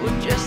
would just